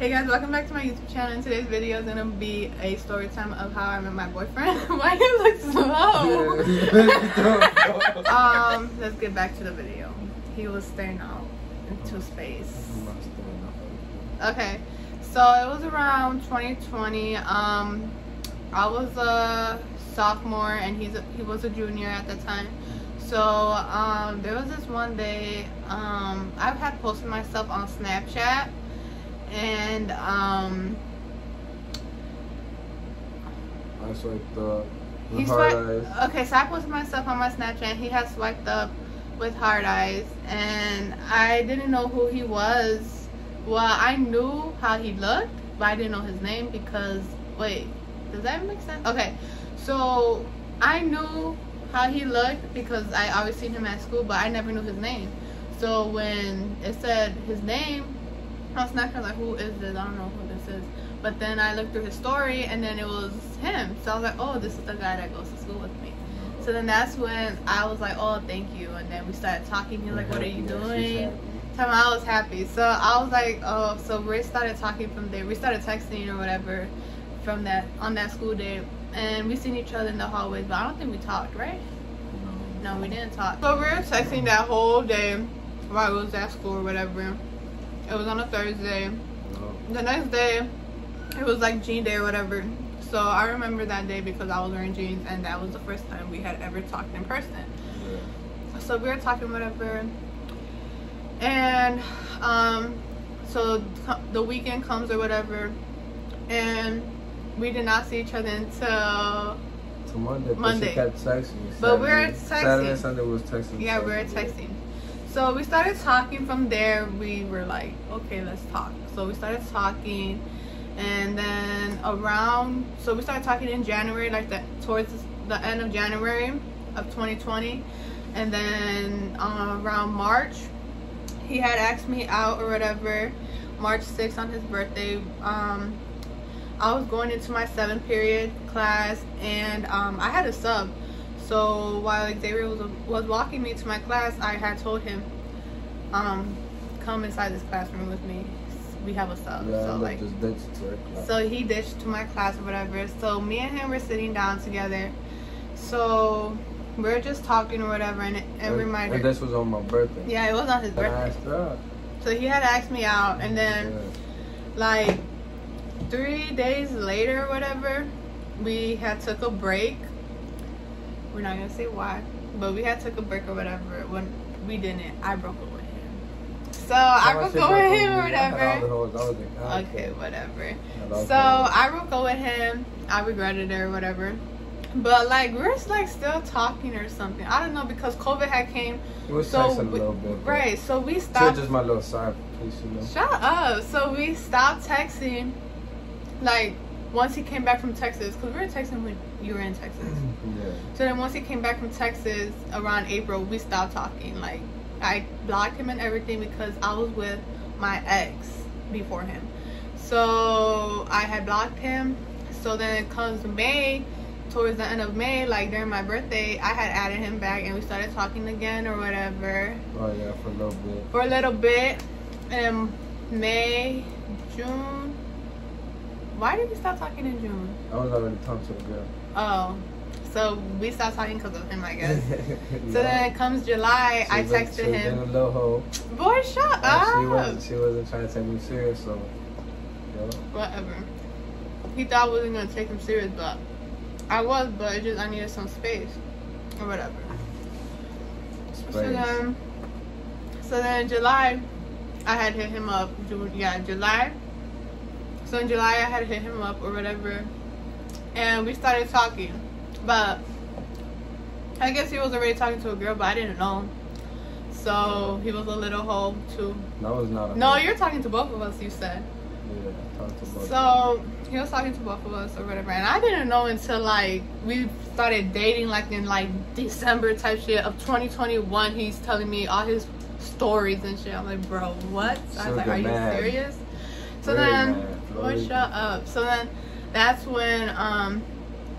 Hey guys, welcome back to my YouTube channel. And today's video is gonna be a story time of how I met my boyfriend. Why you look slow? um, let's get back to the video. He was staring out into space. Okay, so it was around 2020. Um, I was a sophomore and he's a, he was a junior at the time. So um, there was this one day um, I had posted myself on Snapchat and um I swiped up. he swiped okay so i posted myself on my snapchat. He had swiped up with hard eyes. And i didn't know who he was. Well i knew how he looked but i didn't know his name because wait does that make sense? Okay so i knew how he looked because i always seen him at school but i never knew his name. So when it said his name I was like, who is this? I don't know who this is. But then I looked through his story and then it was him. So I was like, oh, this is the guy that goes to school with me. So then that's when I was like, oh, thank you. And then we started talking. He was like, what are you doing? Tell him I was happy. So I was like, oh, so we started talking from there. We started texting or whatever from that, on that school day. And we seen each other in the hallways, but I don't think we talked, right? No, we didn't talk. So we were texting that whole day while I was at school or whatever. It was on a Thursday. Oh. The next day, it was like jean day or whatever. So I remember that day because I was wearing jeans and that was the first time we had ever talked in person. Yeah. So we were talking whatever. And um, so the weekend comes or whatever. And we did not see each other until to Monday. Monday. But, kept texting but we were texting. Saturday Sunday was texting. Yeah, we were texting. So we started talking from there. We were like, okay, let's talk. So we started talking and then around, so we started talking in January, like the, towards the end of January of 2020. And then uh, around March, he had asked me out or whatever, March 6th on his birthday. Um, I was going into my seventh period class and um, I had a sub. So while Xavier was, was walking me to my class, I had told him, um, come inside this classroom with me. We have a sub. Yeah, so like, so he ditched to my class or whatever. So me and him were sitting down together. So we are just talking or whatever, and, and reminder. And this was on my birthday. Yeah, it was on his birthday. So he had asked me out, and then yeah. like three days later, or whatever, we had took a break we're not gonna say why, but we had took a break or whatever. When we didn't, I broke up with him. So oh, I broke up with him or whatever. Ah, okay, whatever. So I broke up with him. I regretted it or whatever. But like we're like still talking or something. I don't know because COVID had came. It was so a little bit. Right. So we stopped. just my little side piece, you know. Shut up. So we stopped texting. Like once he came back from Texas, because we were texting when you were in Texas. Yeah. So then once he came back from Texas around April, we stopped talking. Like I blocked him and everything because I was with my ex before him. So I had blocked him. So then it comes May, towards the end of May, like during my birthday, I had added him back and we started talking again or whatever. Oh yeah, for a little bit. For a little bit. And May, June, why did we stop talking in June? I was already talking to a girl. Oh. So we stopped talking because of him, I guess. So then it comes July, she I texted him. In a low. Boy, shut and up. She wasn't. She wasn't trying to take me serious, so. Whatever. He thought I wasn't gonna take him serious, but I was. But it just I needed some space, or whatever. Space. So then, so then in July, I had hit him up. June, yeah, July. So in July, I had to hit him up or whatever, and we started talking. But I guess he was already talking to a girl, but I didn't know. So he was a little hoe too. That was not. no, you're talking to both of us. You said. Yeah, talking to both. So he was talking to both of us or whatever, and I didn't know until like we started dating, like in like December type shit of 2021. He's telling me all his stories and shit. I'm like, bro, what? I was like, are mad. you serious? So Very then, boy, shut up. So then, that's when um,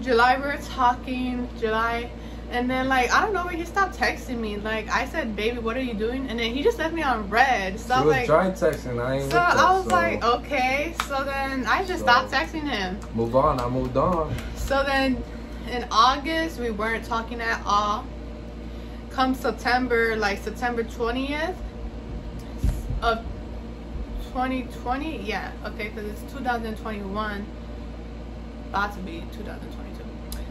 July we were talking. July, And then like I don't know where he stopped texting me. Like I said, baby, what are you doing? And then he just left me on read. So I was like, dry texting. I ain't. So that, I was so like, okay. So then I just So- stopped texting him. Move on. I moved on. So then in August we weren't talking at all. Come September, like September twentieth of 2020, yeah, okay, because it's 2021, about to be 2022.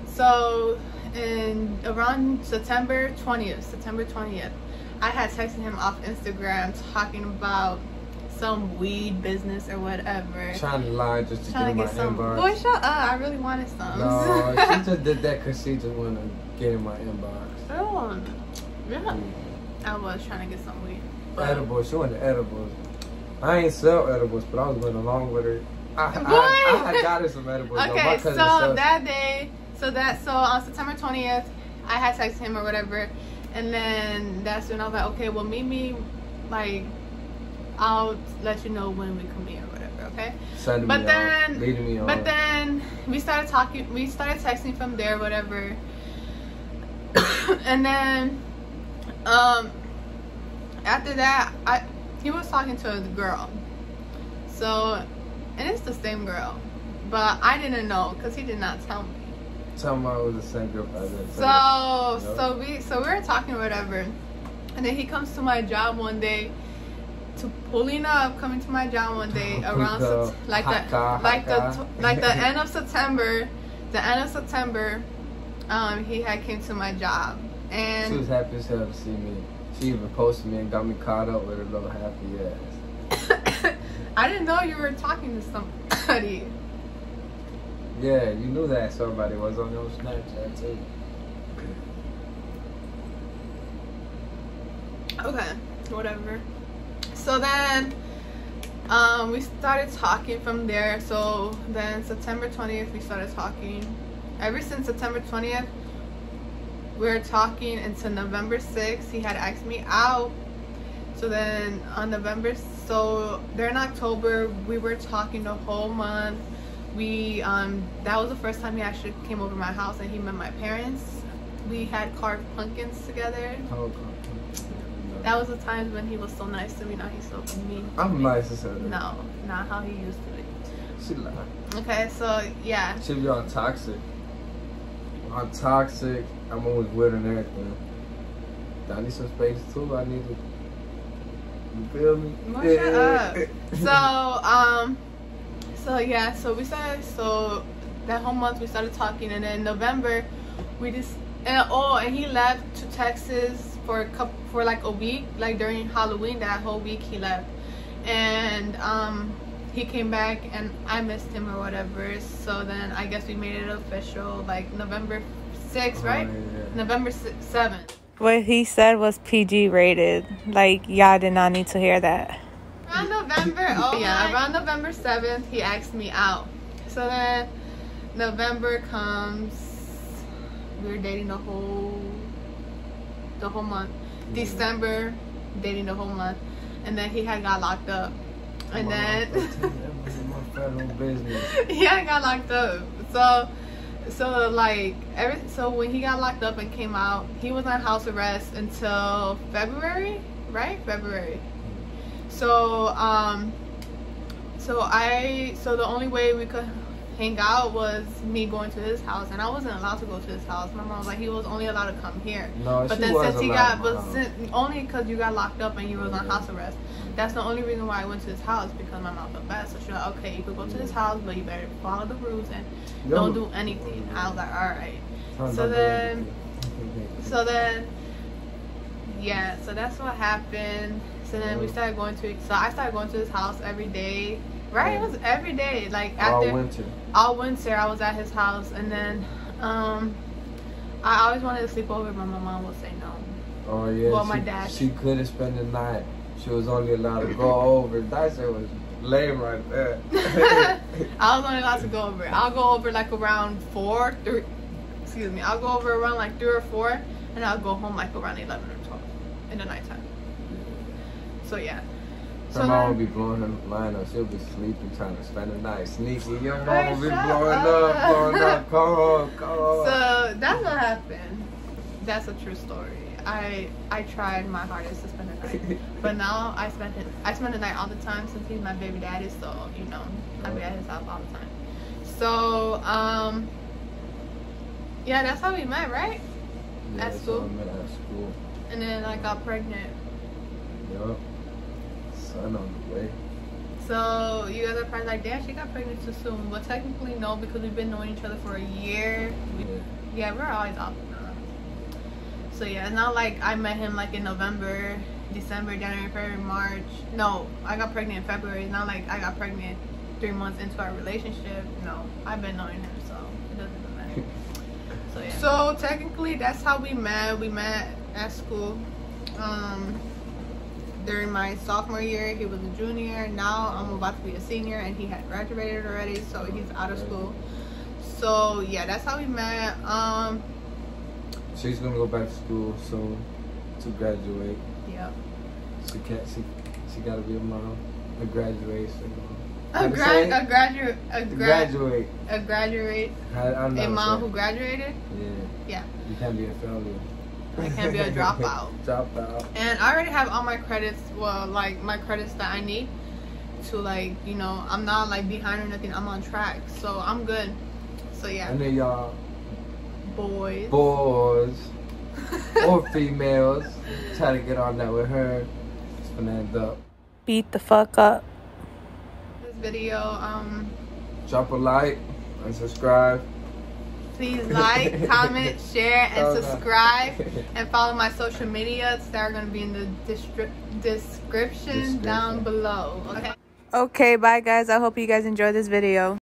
So in around September 20th, September 20th, I had texted him off Instagram talking about some weed business or whatever. Trying to lie just to Trying to get get my some. inbox. Boy, shut up! I really wanted some. No, she just did that because she just wanted to get in my inbox. Oh, yeah. Mm. I was trying to get some weed. Edibles. She wanted edibles. I ain't sell edibles, but I was going along with her. I, I, I, had got her some edibles. Okay, so that day, so that so on September twentieth, I had texted him or whatever, and then that's when I was like, okay, well meet me, like, I'll let you know when we come here or whatever, okay? Sending But me then- on, me on. But then we started talking, we started texting from there, whatever, and then, um, after that, I he was talking to a girl, so, and it's the same girl, but I didn't know because he did not tell me. Tell me I was the same girl. So so we so we were talking whatever, and then he comes to my job one day, to pulling up, coming to my job one day around Sept- like the hot like the like the end of September, the end of September, um he had came to my job. And She was happy to see me. She even posted me and got me caught up with her little happy ass. I didn't know you were talking to somebody. Yeah, you knew that somebody was on your Snapchat too. Okay, whatever. So then, um, we started talking from there. So then, September 20th, we started talking. Ever since September 20th, we were talking until November 6th. He had asked me out. So then, on November, so there in October, we were talking the whole month. We, um, that was the first time he actually came over my house and he met my parents. We had carved pumpkins together. Oh, That was the times when he was so nice to me. Now he's so mean. I'm nice as hell. No, not how he used to be. She lied. Okay, so yeah. She be on toxic. On toxic. I'm always her and everything. I need some space too. I need to. You feel me? Well, shut up. So um, so yeah, so we started. So that whole month we started talking, and then November, we just and oh, and he left to Texas for a couple for like a week, like during Halloween. That whole week he left, and um, he came back, and I missed him or whatever. So then I guess we made it official, like November sixth, oh, right? Oh, yeah. November si- 7th. What he said was PG rated. Like, y'all did not need to hear that. Around November, oh yeah, around November 7th, he asked me out. So then November comes, we were dating the whole, the whole month. Mm-hmm. December, dating the whole month. And then he had got locked up. And then, yeah, was my federal business. he had got locked up. So, so like every so when he got locked up and came out, he was on house arrest until February, right? February. So um, so I so the only way we could hang out was me going to his house, and I wasn't allowed to go to his house. My mom was like, he was only allowed to come here. No, But then since he got, but since, only because you got locked up and you was on house arrest. That's the only reason why I went to his house because my mom felt bad. So she was like, okay, you could go to his house, but you better follow the rules and Yo, don't do anything. I was like, all right. so then-. So then, yeah, so that's what happened. So then we started going to, so I started going to his house every day. Right, it was every day. Like all after winter. all winter, I was at his house, and then um, I always wanted to sleep over, but my mom would say no. Oh yeah. Well, she, my dad- She couldn't spend the night. She was only allowed to go over. That shit was lame right there. I was only allowed to go over. I'll go over like around four, three. Excuse me. I'll go over around like three or four, and I'll go home like around eleven or twelve in the nighttime. So yeah. Her So mom would be blowing her line up. She'll be sleeping, trying to spend the night. Sneaky. Your Hey, mom will be blowing up. up, blowing up. Come on, come on. So that's what happened. that's a true story. I I tried my hardest to spend the night, but now I spend it. I spend the night all the time since he's my baby daddy. So you know, I be at his house all the time. So um, yeah, that's how we met, right? Yeah, At school? met at school. And then I got pregnant. Yup. Son on the way. So you guys are probably like, damn, she got pregnant too soon. But technically, no, because we've been knowing each other for a year. We, Yeah. yeah, we're always off. So yeah, it's not like I met him like in November, December, January, February, March. No, I got pregnant in February. It's not like I got pregnant three months into our relationship. No, I've been knowing him, so it doesn't even matter. So yeah. So technically, that's how we met. We met at school. Um, during my sophomore year, he was a junior. Now I'm about to be a senior, and he had graduated already, so he's out of school. So yeah, that's how we met. Um, She's gonna go back to school soon to graduate. yeah. She can't. She she gotta be a mom. A graduation. A, grad, to gra- say it? a graduate, a, gra- graduate. a graduate, I a mom who graduated. Yeah. Yeah. You can't be a failure. I can't be a dropout. dropout. And I already have all my credits. Well, like my credits that I need to like, you know, I'm not like behind or nothing. I'm on track, so I'm good. So yeah, And then y'all boys. boys or females try to get on that with her. It's gonna end up. Beat the fuck up. this video, um, Drop a like and subscribe. Please like, comment, share, and subscribe. And follow my social medias that are gonna be in the distri- description down below. Okay. Okay, bye guys. I hope you guys enjoyed this video.